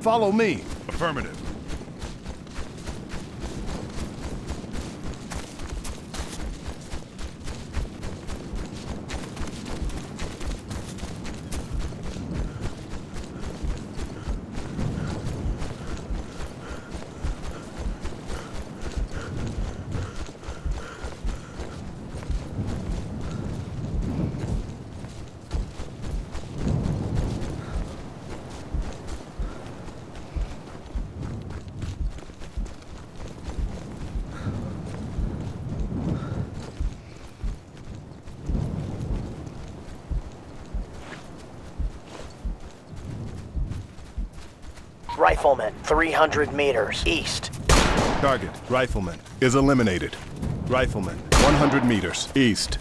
Follow me. Affirmative. Rifleman, 300 meters east. Target, rifleman, is eliminated. Rifleman, 100 meters, east.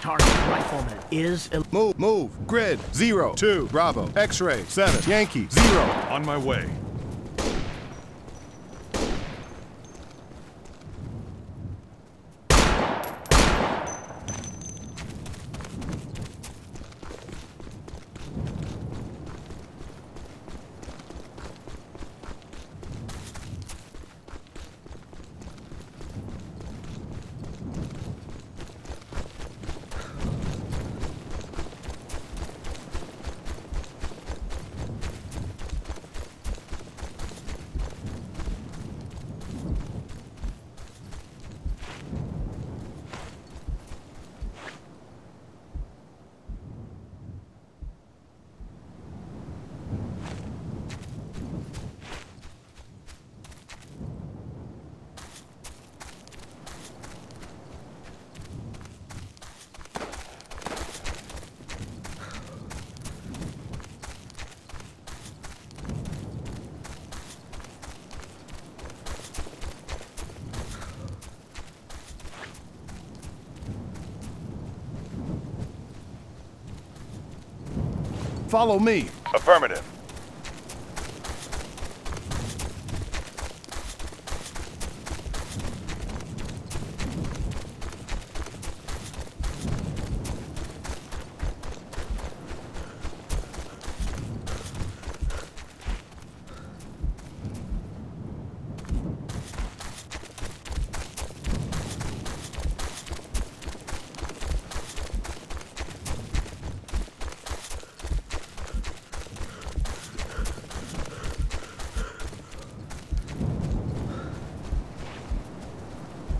Target rifleman is el- Move, move, grid, zero, two, Bravo, X-ray, seven, Yankee, zero. On my way. Follow me. Affirmative.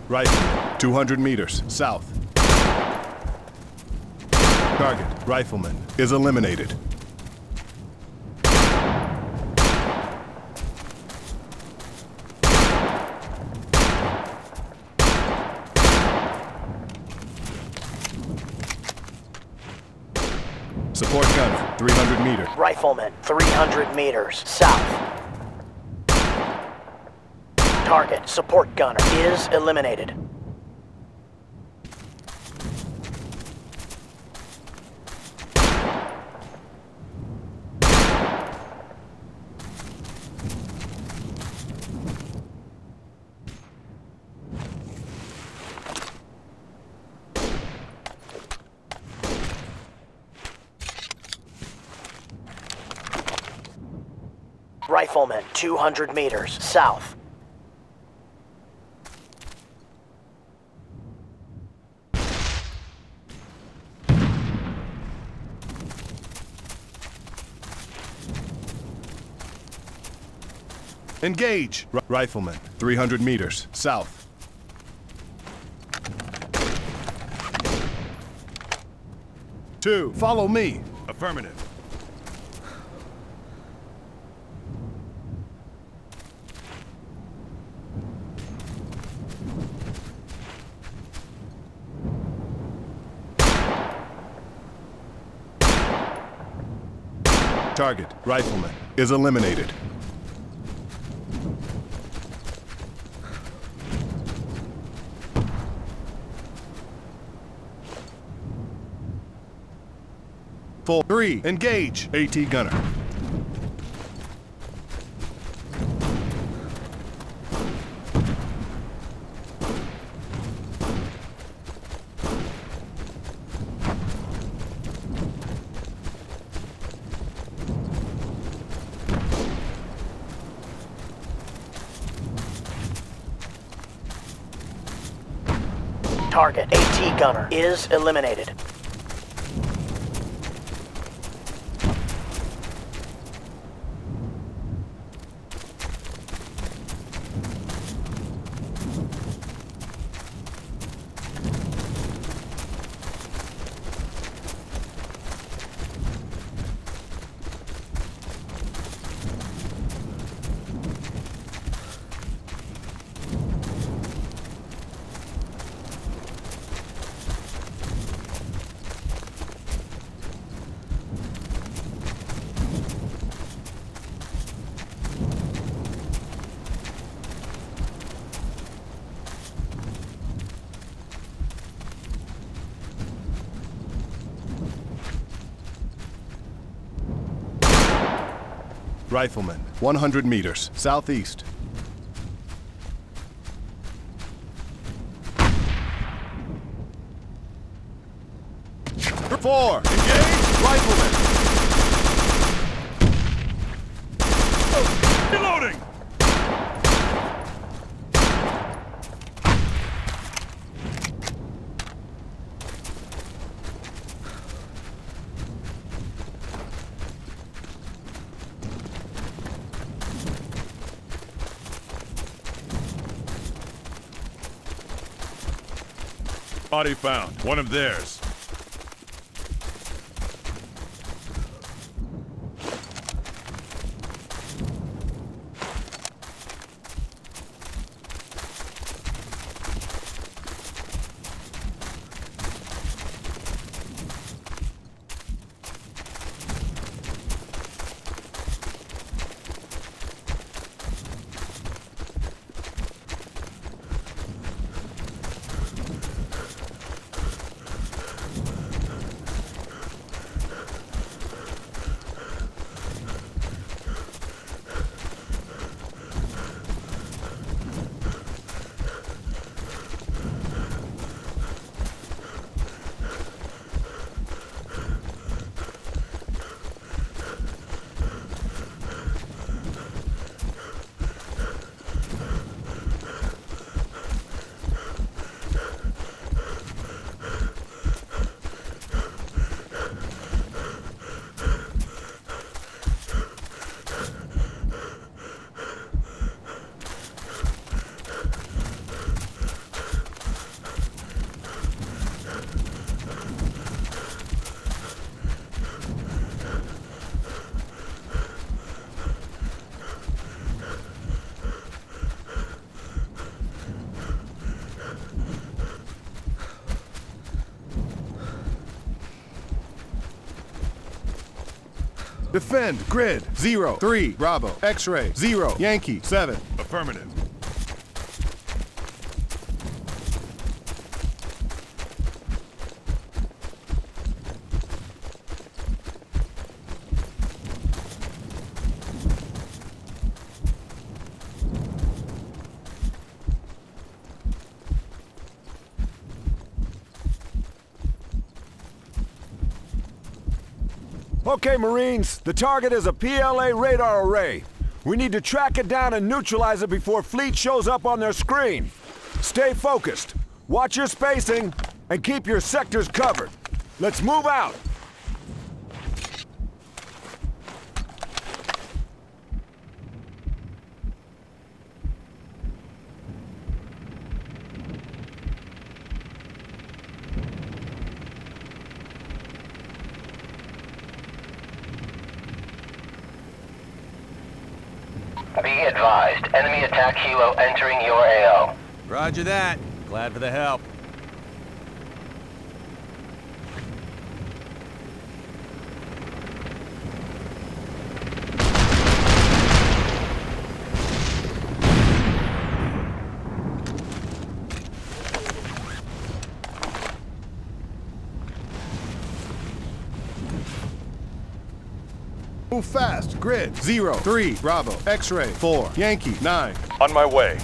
Rifleman, 200 meters, south. Target, rifleman, is eliminated. Support gunner, 300 meters. Rifleman, 300 meters south. Target support gunner is eliminated. Rifleman, 200 meters south. Engage! R- rifleman, 300 meters, south. Two, follow me. Affirmative. Target, rifleman, is eliminated. Full three, engage. AT gunner. Target AT gunner is eliminated. Rifleman, 100 meters, southeast. Four, engage, rifleman. Reloading! Body found. One of theirs. Defend, grid, zero, three, Bravo, X-ray, zero, Yankee, seven. Affirmative. Marines, the target is a PLA radar array. We need to track it down and neutralize it before Fleet shows up on their screen. Stay focused, watch your spacing, and keep your sectors covered. Let's move out. Be advised, enemy attack helo entering your AO. Roger that. Glad for the help. Move fast, grid, zero, three, Bravo, X-ray, four, Yankee, nine. On my way.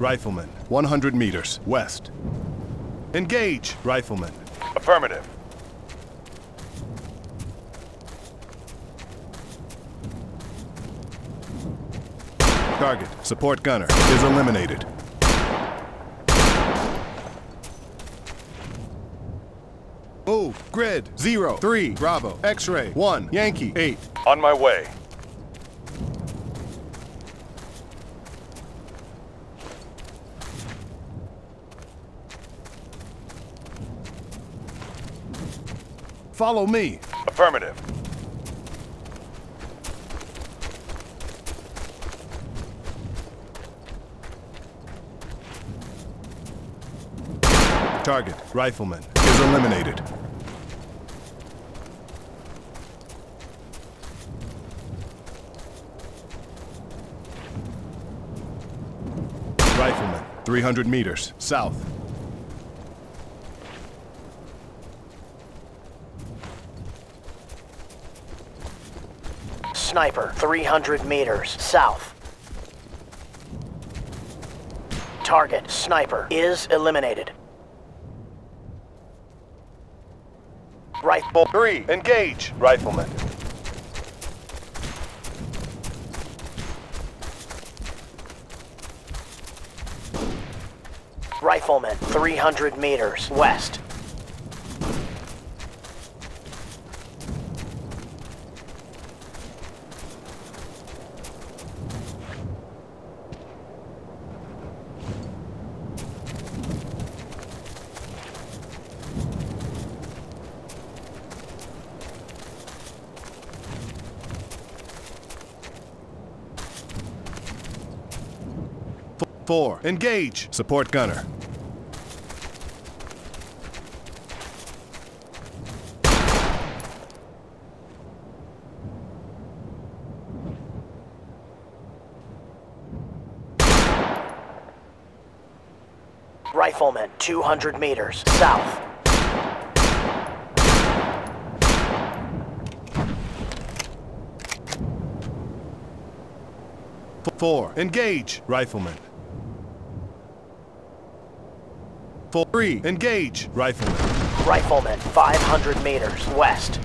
Rifleman, 100 meters, west. Engage. Rifleman, Affirmative. target, support gunner, is eliminated. Move, grid, zero, three, Bravo, X-ray, one, Yankee, eight. On my way. Follow me. Affirmative. Target, rifleman, is eliminated. Rifleman, 300 meters, south. Sniper, 300 meters south. Target, sniper, is eliminated. Rifle, Three. Engage. Rifleman. rifleman, 300 meters west. Engage! Support gunner. Rifleman, 200 meters, south. Four. Engage! Rifleman. Full three. Engage. Rifleman. Rifleman, 500 meters west.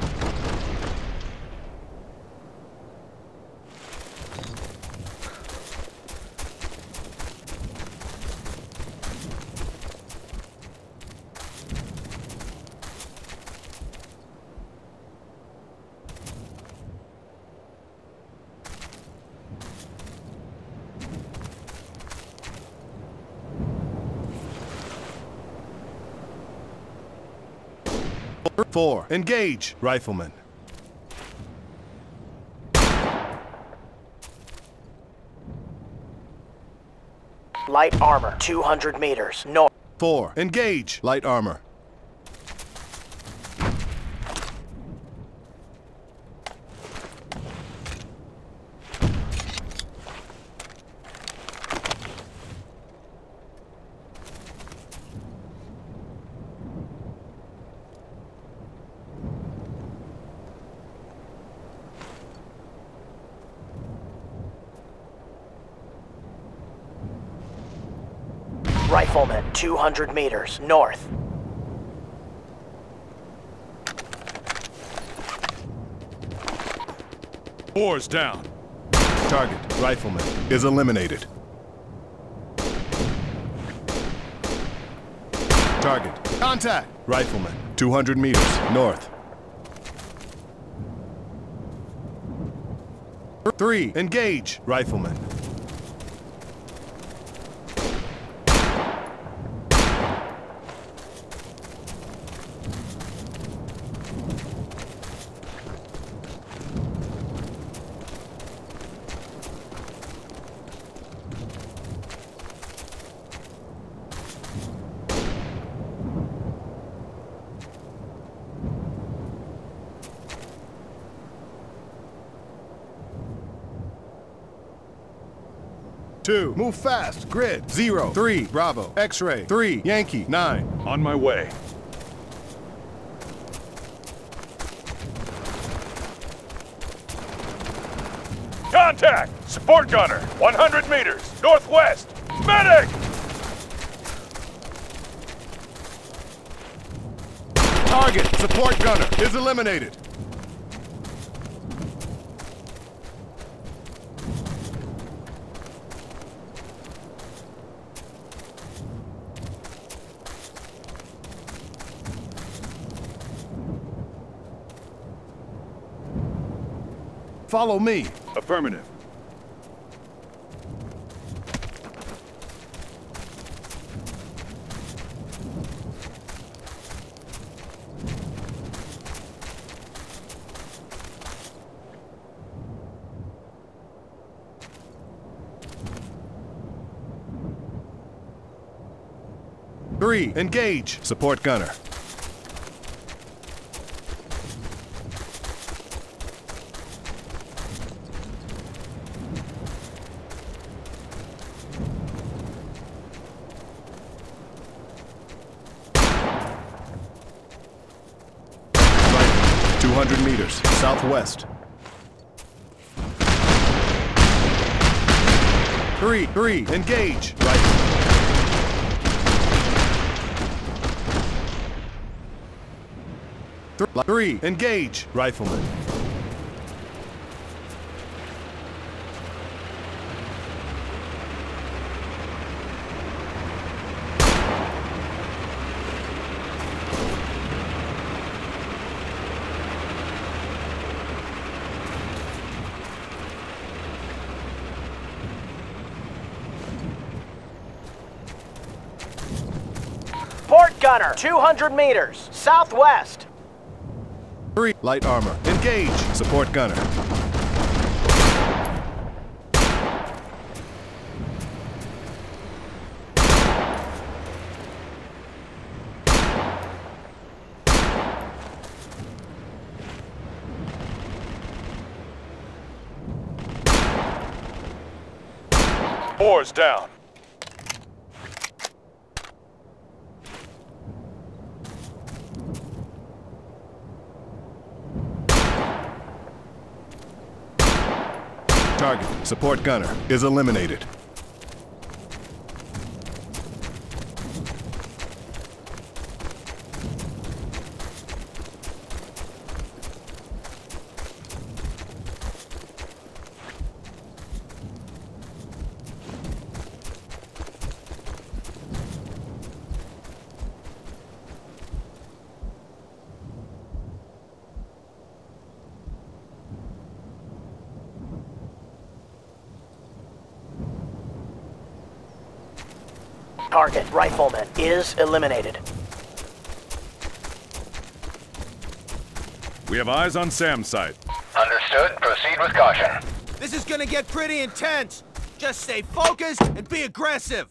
Four. Engage. Rifleman. Light armor, 200 meters north. Four. Engage. Light armor. Rifleman, 200 meters north. Fours down. Target, rifleman, is eliminated. Target, Contact. rifleman, 200 meters, north. Three. Engage. Rifleman. Move fast. Grid, zero, three, Bravo. X-ray, three, Yankee, nine. On my way. Contact! Support gunner, 100 meters, northwest. Medic! Target, support gunner, is eliminated. Follow me. Affirmative. Three, engage. Support gunner. Right, 200 meters, southwest. Three, three, engage. Right. Th- Three, engage. Rifleman. Port gunner, 200 meters, southwest. Three, light armor. Engage. Support gunner. Fours down. Target, support gunner, is eliminated. Target, rifleman, is eliminated. We have eyes on Sam's site. Understood. Proceed with caution. This is gonna get pretty intense. Just stay focused and be aggressive.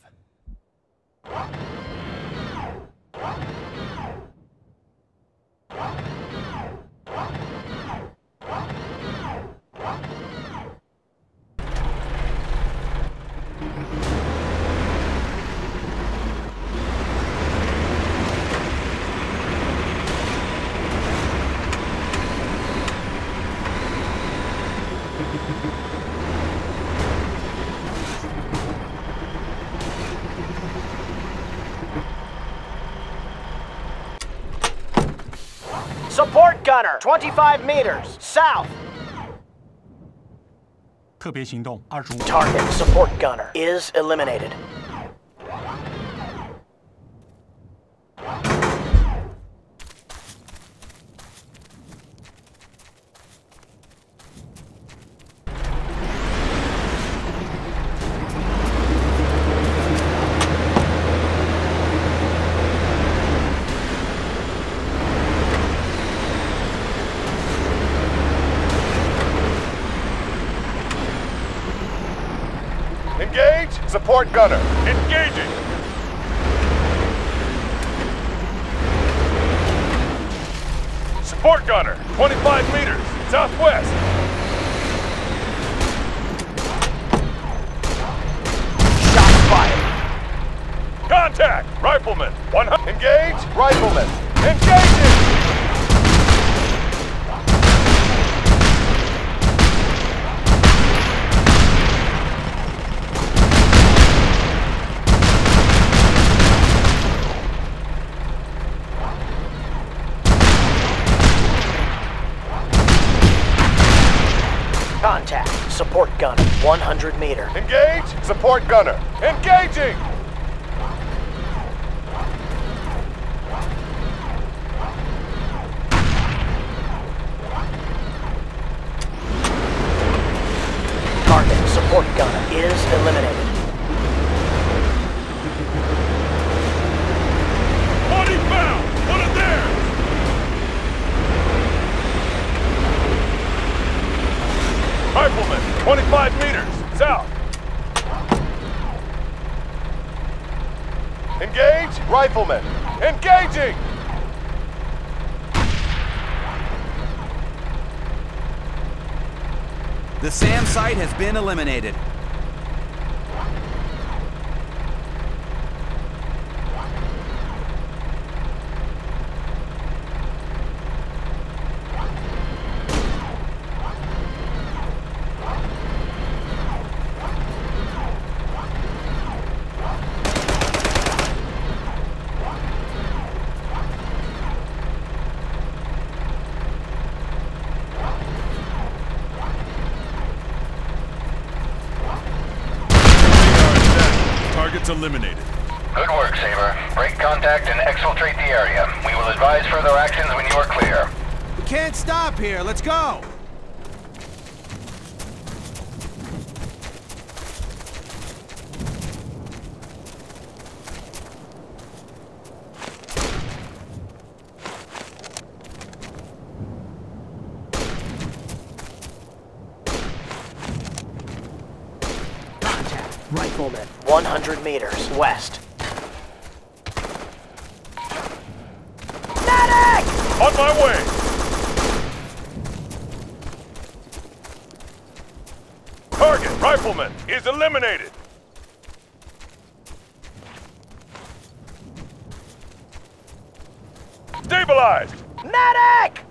Support gunner, 25 meters, south. Target support gunner is eliminated. Support gunner. Engaging. Support gunner. 25 meters. Southwest. Shots fired. Contact. Rifleman. 100. Engage. Rifleman. Engaging. Contact. Support gunner. 100 meter. Engage! Support gunner. Engaging! Target. Support gunner is eliminated. Body found! One of theirs! Rifleman, 25 meters, south. Engage! Rifleman, engaging! The SAM site has been eliminated. Eliminated. Good work, Saber. Break contact and exfiltrate the area. We will advise further actions when you are clear. We can't stop here. Let's go. Contact. Rifleman. 100 meters. West. Medic! On my way! Target, rifleman, is eliminated. Stabilized! Medic!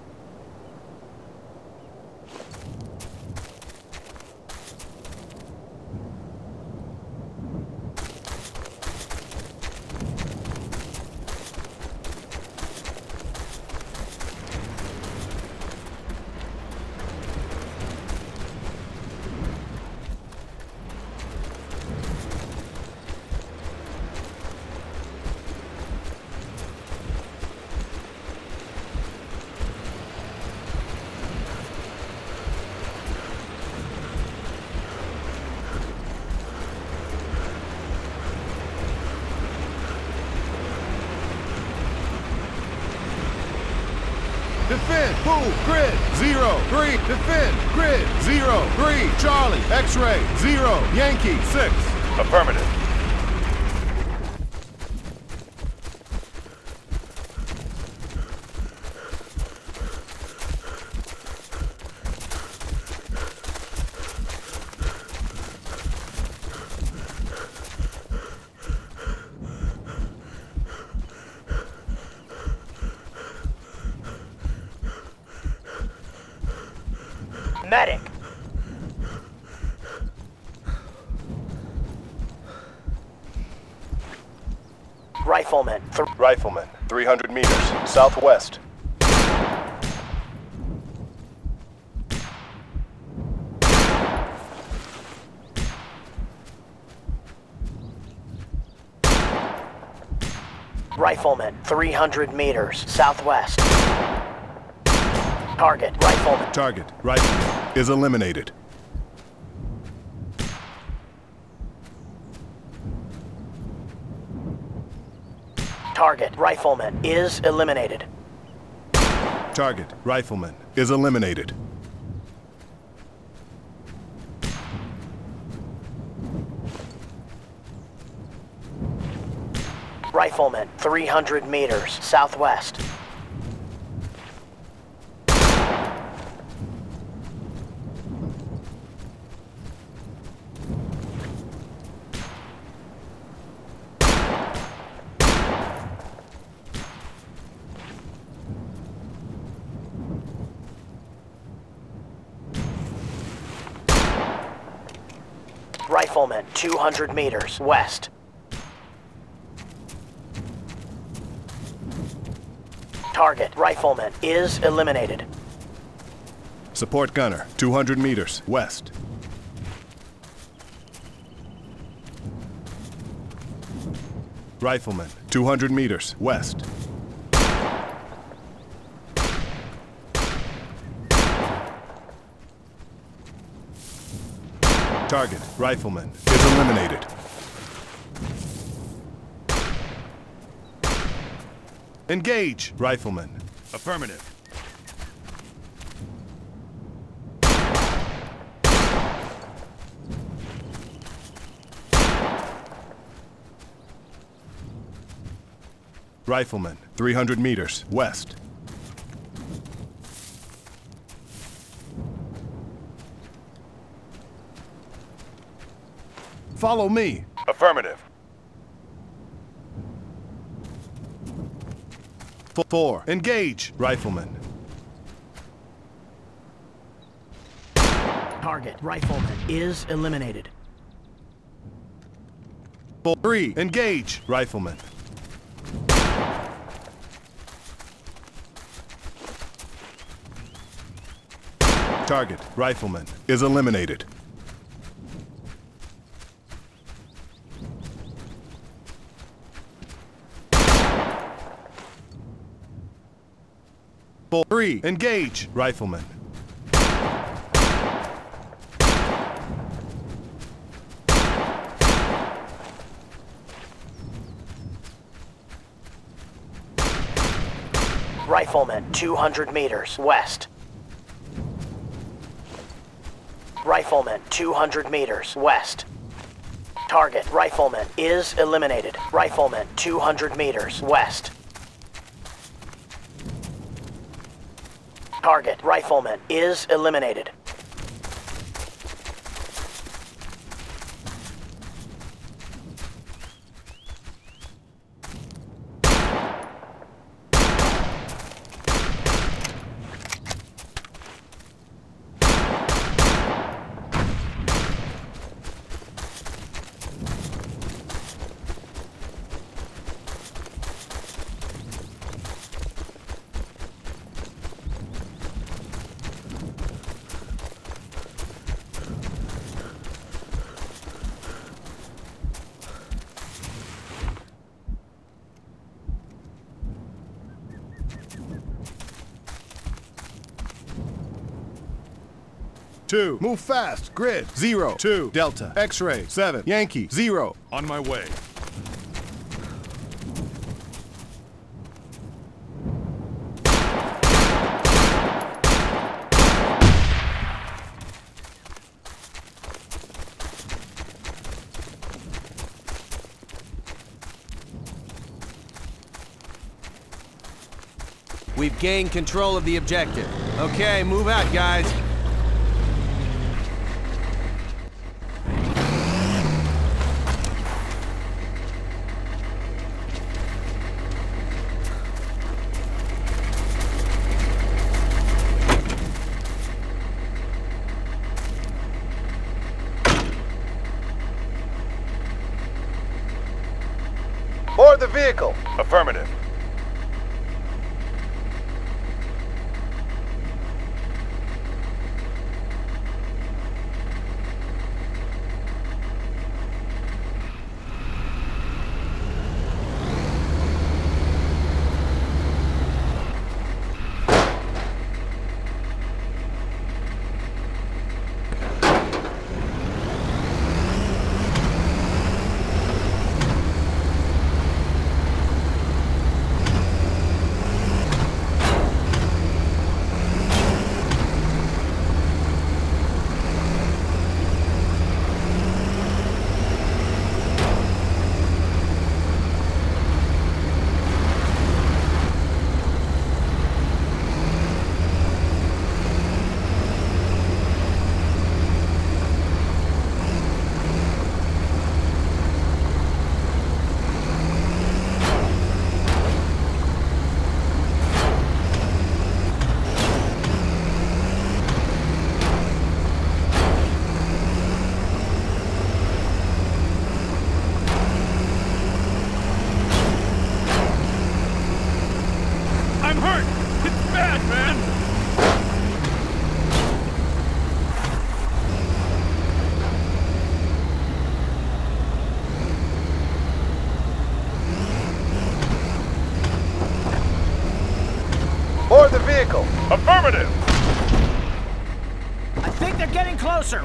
Defend, pool, grid, zero, three, defend, grid, zero, three, Charlie, X-ray, zero, Yankee, six. Affirmative. Medic! Rifleman. Th- Rifleman, 300 meters, southwest. Rifleman. 300 meters. Southwest. Target. Rifleman. Target, rifleman, is eliminated. Target. Rifleman is eliminated. Target, rifleman, is eliminated. Rifleman. 300 meters. Southwest. Rifleman. 200 meters. West. Target. Rifleman is eliminated. Support gunner, 200 meters, west. Rifleman, 200 meters, west. Target, rifleman, is eliminated. Engage, rifleman. Affirmative. Rifleman, 300 meters, west. Follow me. Affirmative. F- Four. Engage, rifleman. Target rifleman is eliminated. Three. Engage, rifleman. Target, rifleman, is eliminated. Three. Engage, rifleman. Rifleman 200 meters west. Rifleman 200 meters west. Target rifleman is eliminated. Rifleman 200 meters west. Target rifleman is eliminated. Two. Move fast. Grid. Zero. Two. Delta. X-ray. Seven. Yankee. Zero. On my way. We've gained control of the objective. Okay, move out, guys.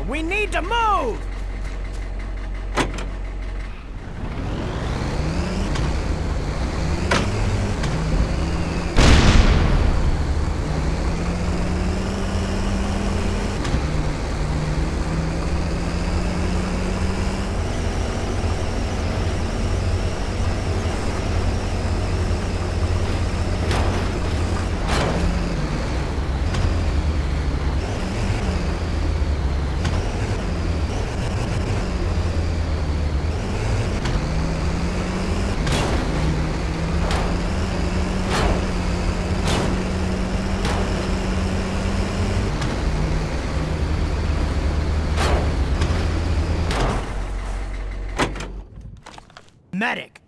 We need to move! Medic!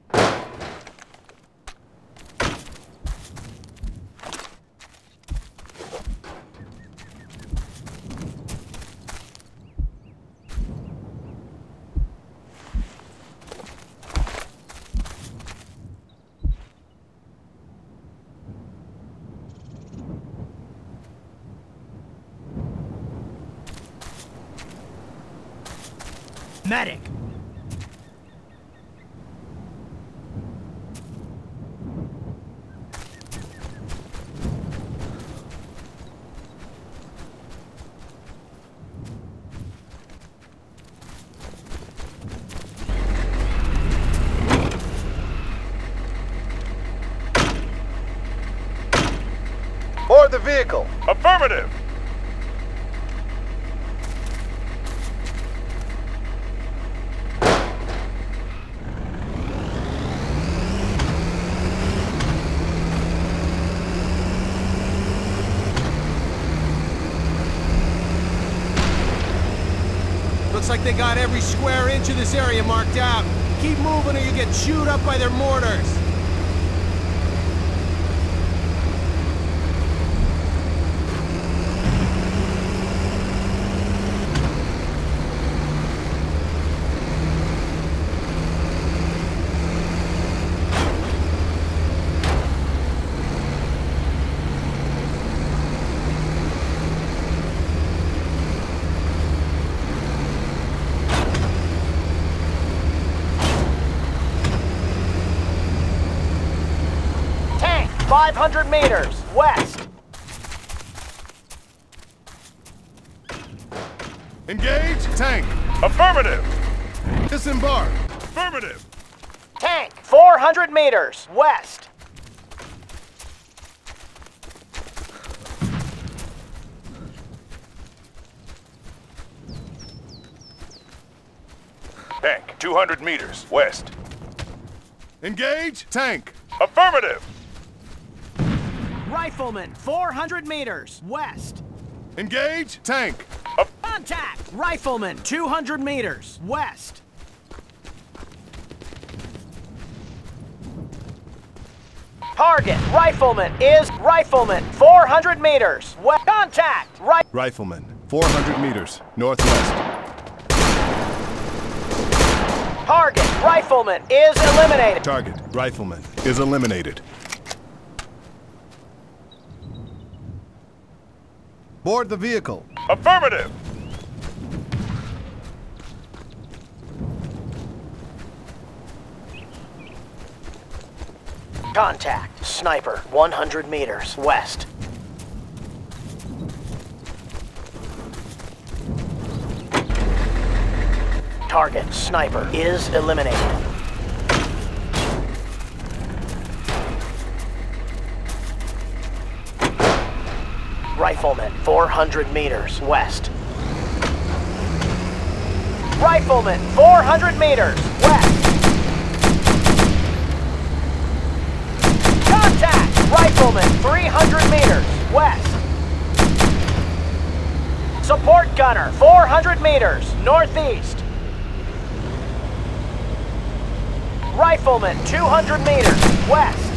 Board the vehicle. Affirmative. Looks like they got every of this area marked out. Keep moving or you get chewed up by their mortars. Tank, 500 meters, west. Engage. Tank. Affirmative. Disembark. Affirmative. Tank, 400 meters, west. Tank, 200 meters, west. Engage. Tank. Affirmative. Rifleman, 400 meters, west. Engage. Tank. Contact! Rifleman, 200 meters, west. Target, rifleman is rifleman, 400 meters, west. Contact! Right. Rifleman. 400 meters. Northwest. Target, rifleman is eliminated. Target. Rifleman is eliminated. Board the vehicle. Affirmative. Contact, sniper, 100 meters, west. Target, sniper, is eliminated. Rifleman, 400 meters, west. Rifleman, 400 meters, west. Contact! Rifleman, 300 meters, west. Support gunner, 400 meters, northeast. Rifleman, 200 meters, west.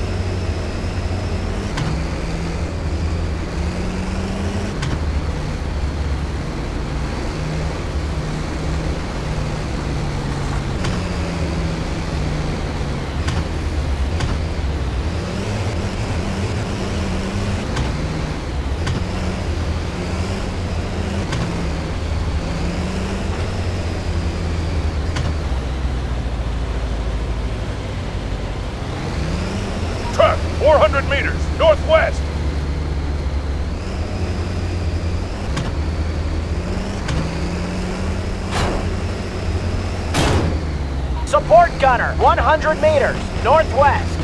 100 meters, northwest.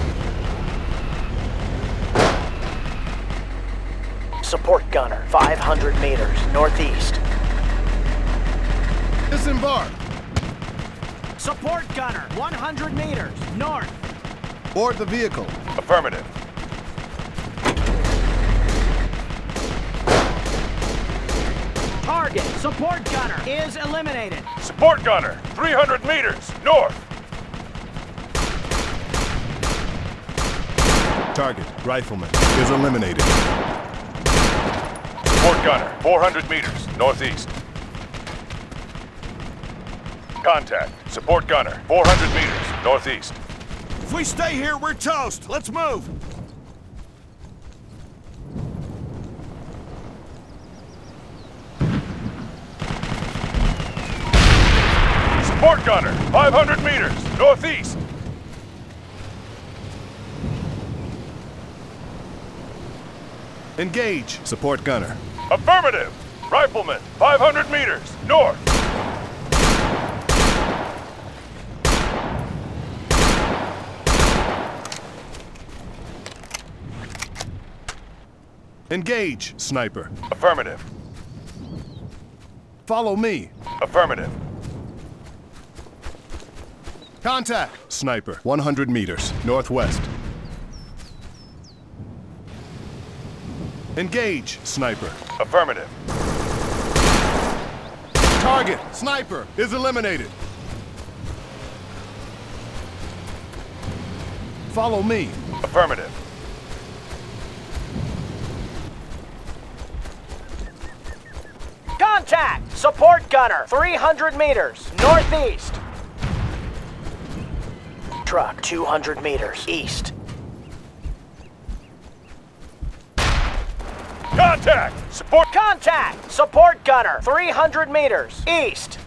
Support gunner, 500 meters, northeast. Disembark. Support gunner, 100 meters, north. Board the vehicle. Affirmative. Target, support gunner, is eliminated. Support gunner, 300 meters, north. Target, rifleman, is eliminated. Support gunner, 400 meters, northeast. Contact. Support gunner, 400 meters, northeast. If we stay here, we're toast. Let's move. Support gunner, 500 meters, northeast. Engage. Support gunner. Affirmative. Rifleman, 500 meters, north. Engage. Sniper. Affirmative. Follow me. Affirmative. Contact. Sniper. 100 meters. Northwest. Engage. Sniper. Affirmative. Target. Sniper. Is eliminated. Follow me. Affirmative. Contact! Support gunner, 300 meters, northeast. Truck, 200 meters, east. Contact! Support Contact! Support gunner, 300 meters, east.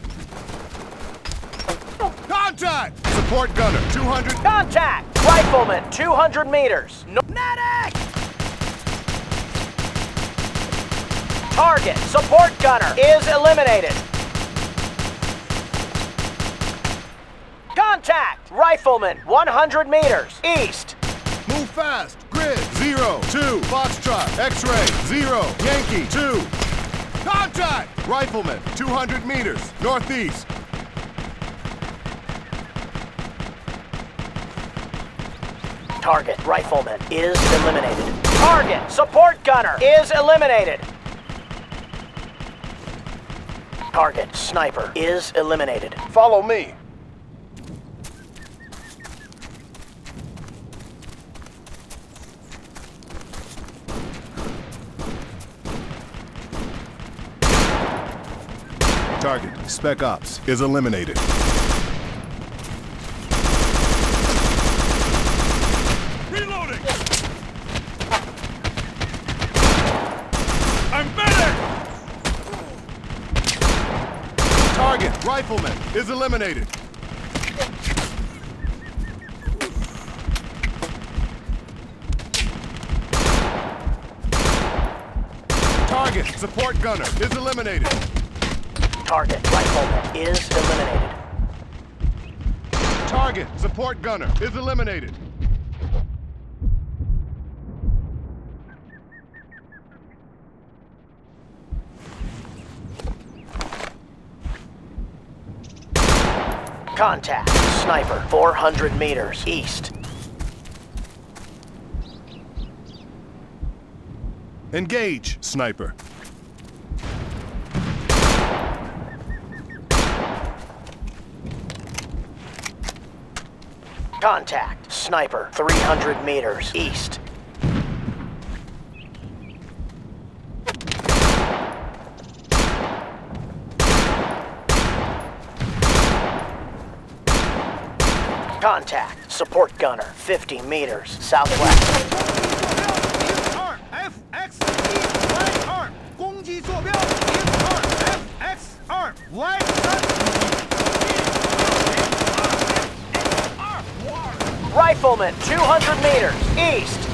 Contact. Support gunner. 200. Contact! Rifleman, 200 meters. No- Medic! Target, support gunner, is eliminated. Contact! Rifleman, 100 meters, east. Move fast. Grid. Zero. Two. Foxtrot. X-ray. Zero. Yankee. Two. Contact. Rifleman. 200 meters. Northeast. Target, rifleman, is eliminated. Target, support gunner, is eliminated. Target, sniper, is eliminated. Follow me. Target, Spec Ops, is eliminated. Reloading! I'm medic! Target, Rifleman, is eliminated. Target, Support Gunner, is eliminated. Target, rifleman, is eliminated. Target, Support Gunner, is eliminated. Contact, sniper, 400 meters, east. Engage, Sniper. Contact, sniper, 300 meters, east. Contact, support gunner, 50 meters, southwest. Rifleman, 200 meters, east.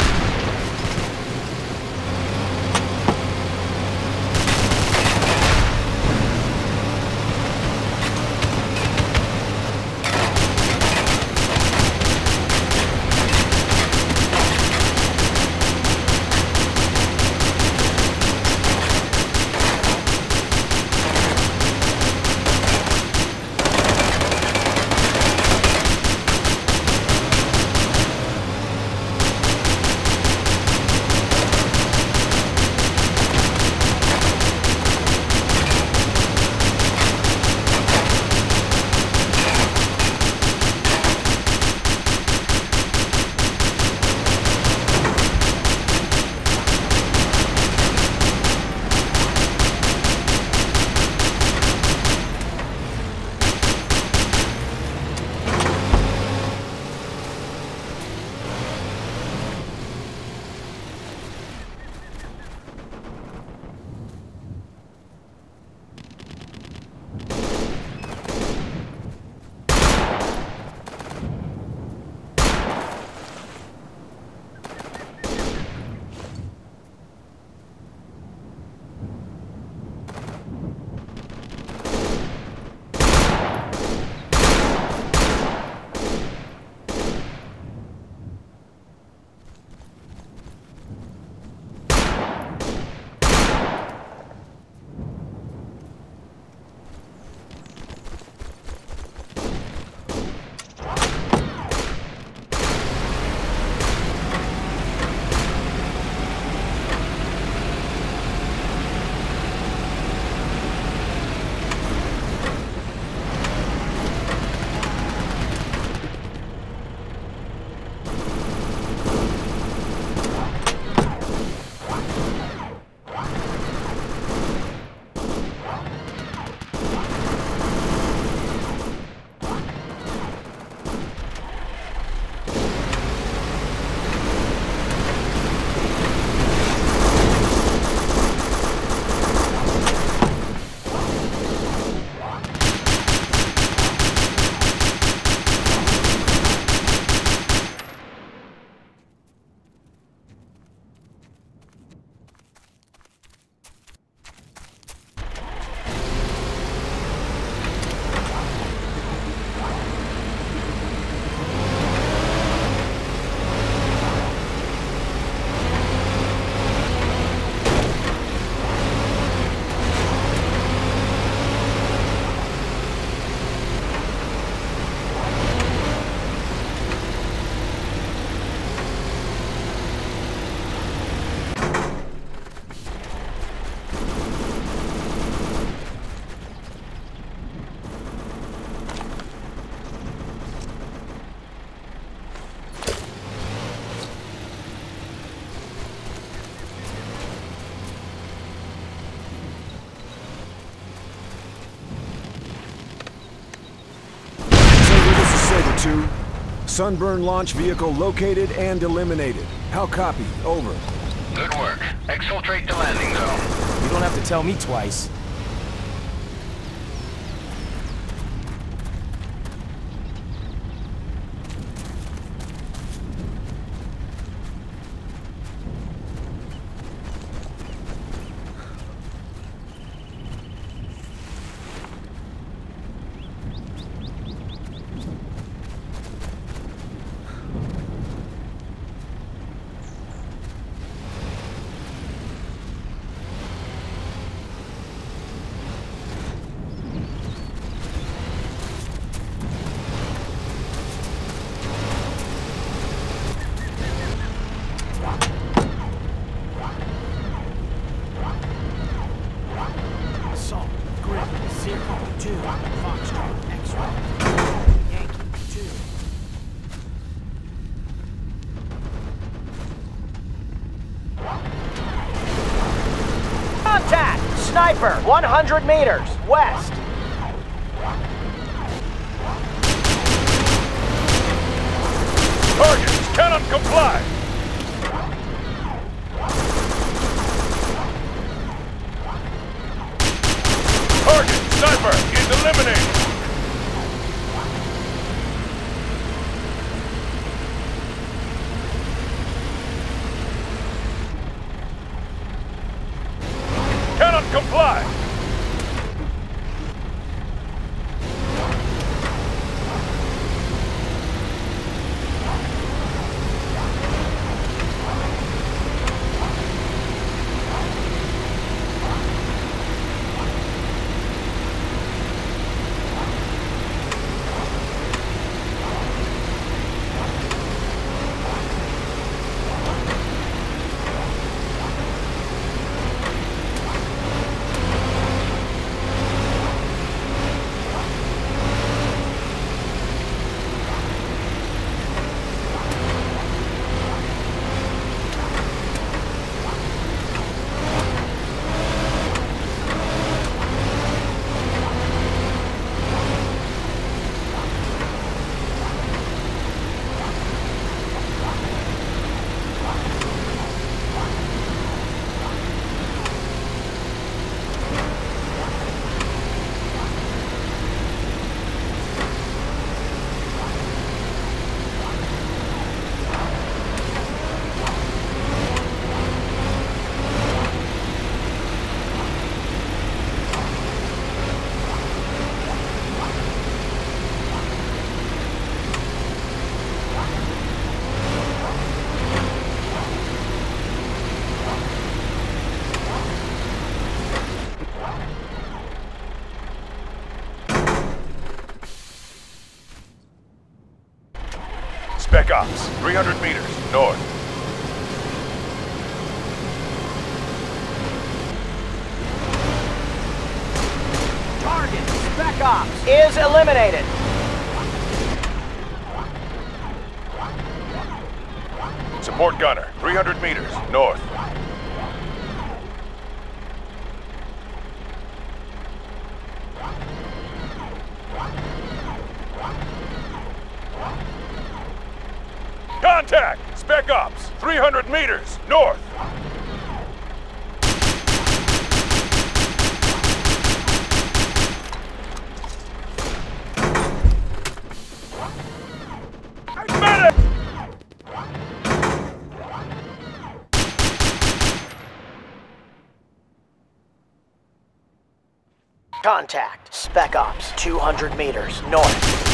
Sunburn launch vehicle located and eliminated. How copy? Over. Good work. Exfiltrate the landing zone. You don't have to tell me twice. Assault, grid, zero, two, Foxtrot, X-ray, Yankee, two. Contact! Sniper! 100 meters, Ops, 300 meters north. Target! Spec Ops is eliminated. Support gunner, 300 meters north. Contact! Spec Ops, 300 meters north. Medic! Contact! Spec Ops, 200 meters, north.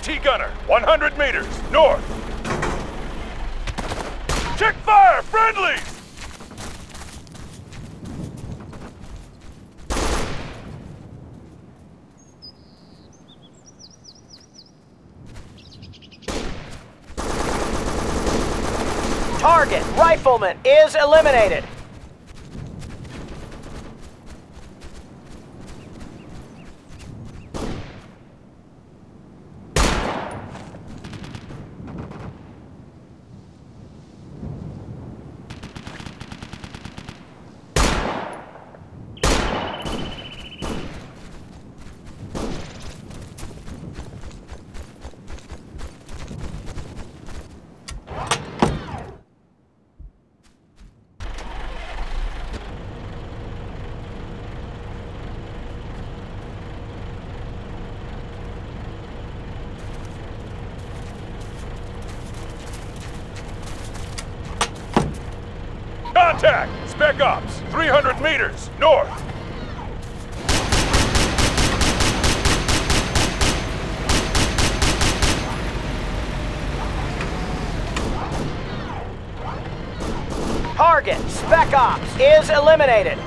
AT gunner, 100 meters, north. Check fire, friendly! Target, rifleman, is eliminated. Contact! Spec Ops, 300 meters, north. Target, Spec Ops, is eliminated.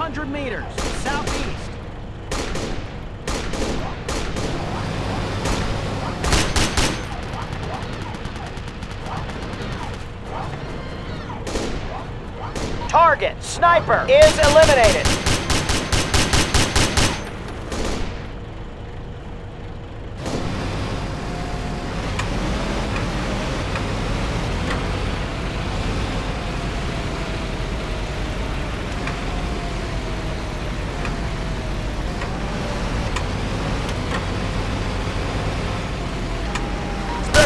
200 meters, southeast. Target, sniper, is eliminated.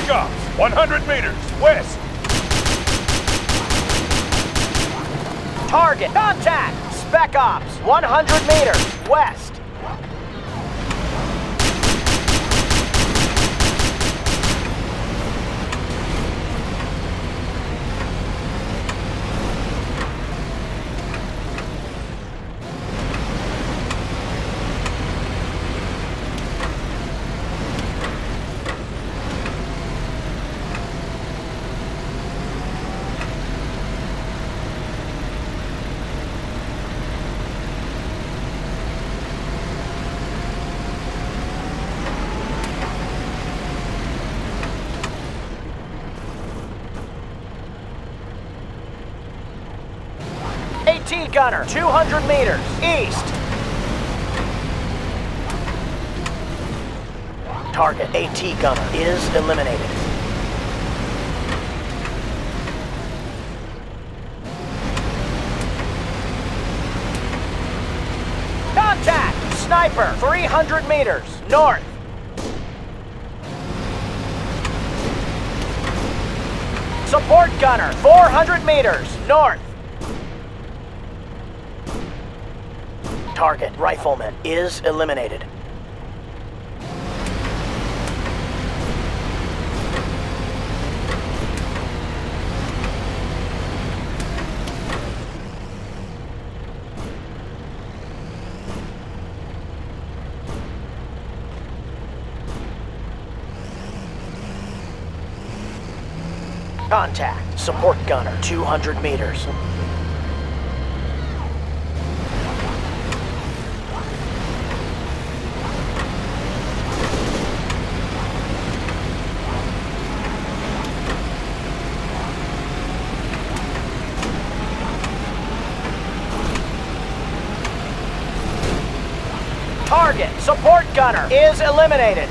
Spec Ops, 100 meters, west. Target. Spec Ops. 100 meters. West. AT gunner. 200 meters. East. Target AT gunner is eliminated. Contact! Sniper! 300 meters. North. Support gunner! 400 meters. North. Target rifleman is eliminated. Contact. Support gunner. 200 meters. Target. Support gunner is eliminated.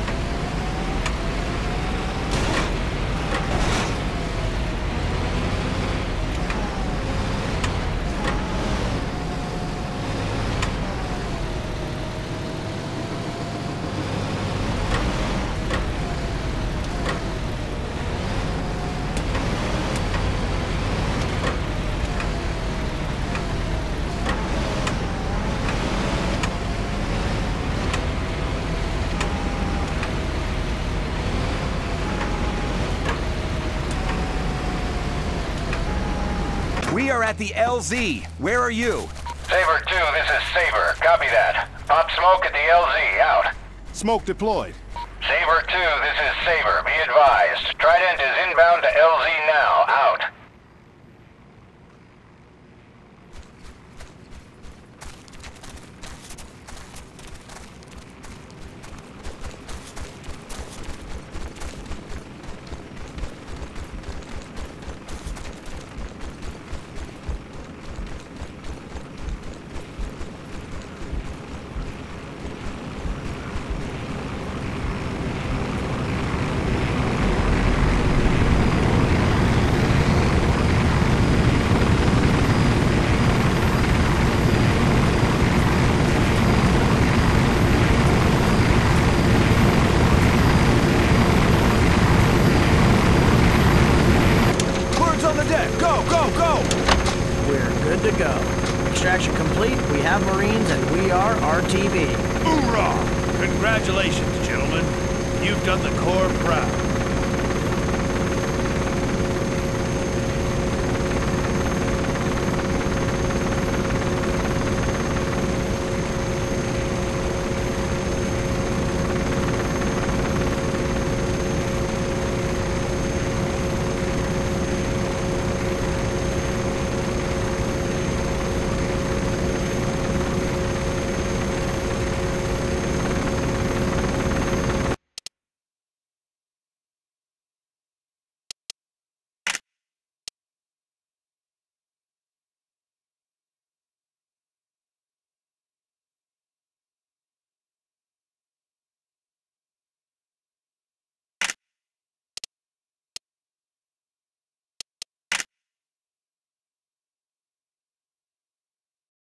We are at the LZ. Where are you? Saber 2, this is Saber. Copy that. Pop smoke at the LZ. Out. Smoke deployed. Saber 2, this is Saber. Be advised. Trident is